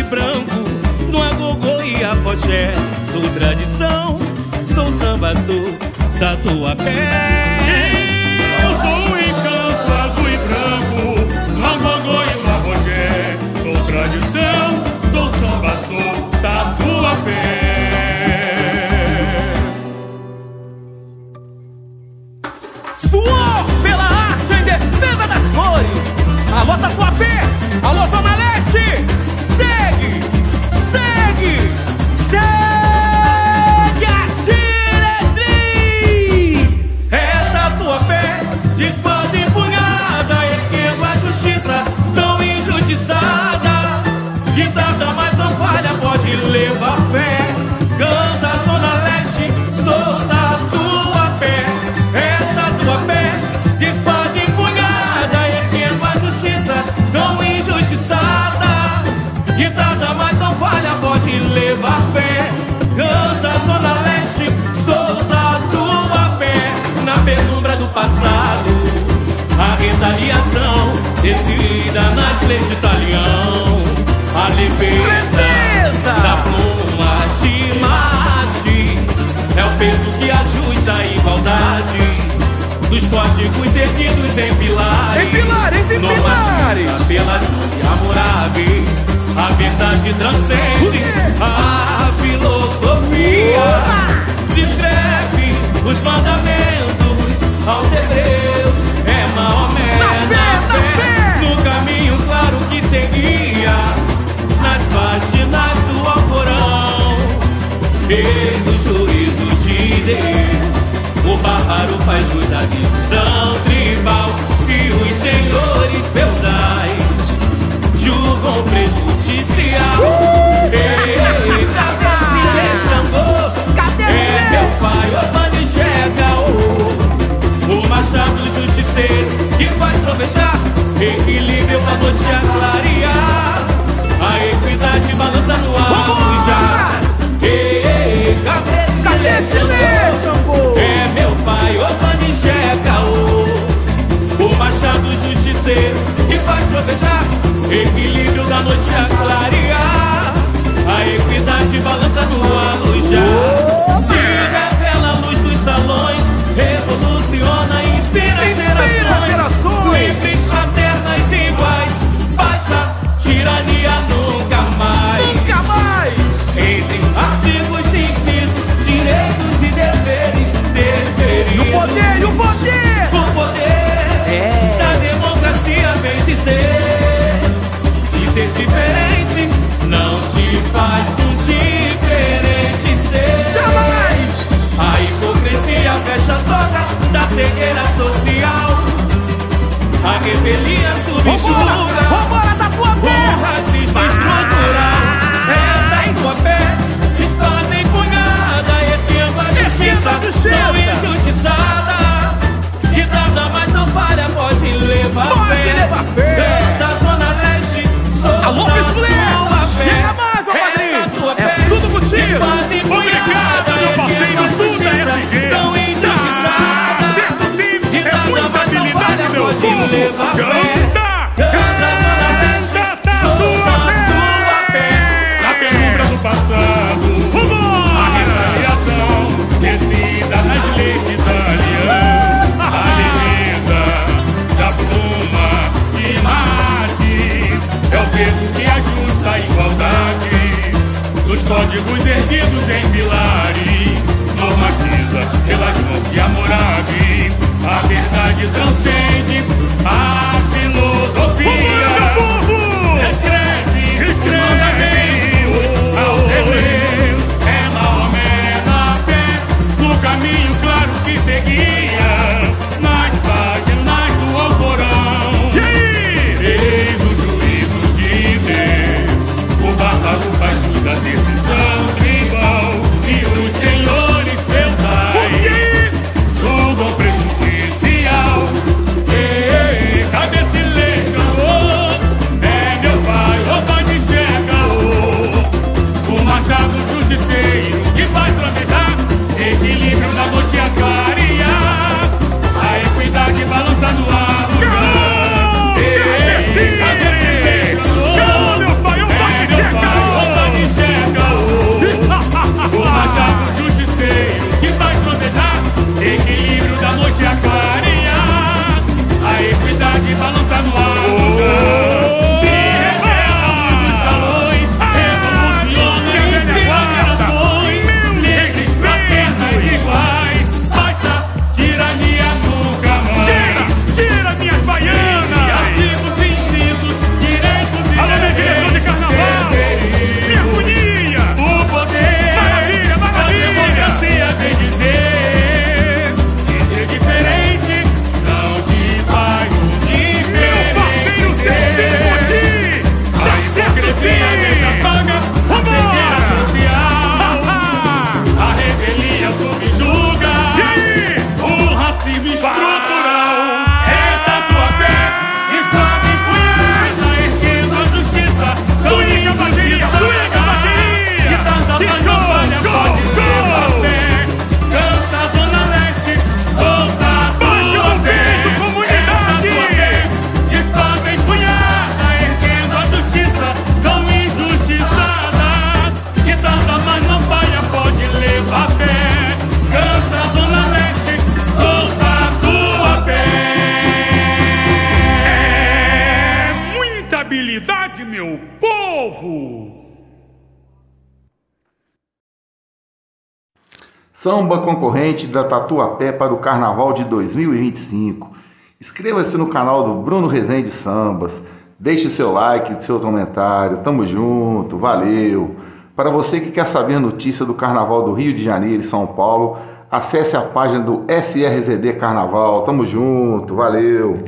e branco, no agogô e a foché. Sou tradição, sou samba, sou tatuapé. Eu sou o encanto azul e branco, no agogô e no afoxé. Sou tradição, sou samba, sou tatuapé. Suor pela arte em defesa das cores. Alô Tatuapé, alô Guitarra mais não falha, pode levar fé. Canta a Zona Leste, sou Tatuapé. Na penumbra do passado, a retaliação descida nas leis de Italião. A leveza da pluma te mate é o peso que ajusta a igualdade dos códigos erguidos em pilares. Em pilares, em pilares. de Hammurabi. Verdade transcende a filosofia. Descreve os mandamentos aos hebreus. É Maomé Na fé, no caminho claro que seguia nas páginas do Alcorão. Eis o juízo de Deus. O bárbaro faz jus à decisão tribal e os senhores feudais julgam prejudicial. Ei, cabeça de Xangô, é meu pai, o Manijega, o machado justiceiro que faz trovejar equilíbrio da noite a clarear. A equidade balança no ar já. Ei, cabeça Cadê Xangô? é meu pai, o Manicheca, o, o machado justiceiro que faz trovejar equilíbrio da noite a clarear. A equidade balança no ar ser diferente. Não te faz um diferente ser. Jamais. A hipocrisia fecha a toda da cegueira social. A rebelia Vambora, Samba concorrente da Tatuapé para o Carnaval de 2025. Inscreva-se no canal do Bruno Rezende Sambas. Deixe seu like, seu comentário. Tamo junto, valeu. Para você que quer saber notícia do Carnaval do Rio de Janeiro e São Paulo, acesse a página do SRZD Carnaval. Tamo junto, valeu.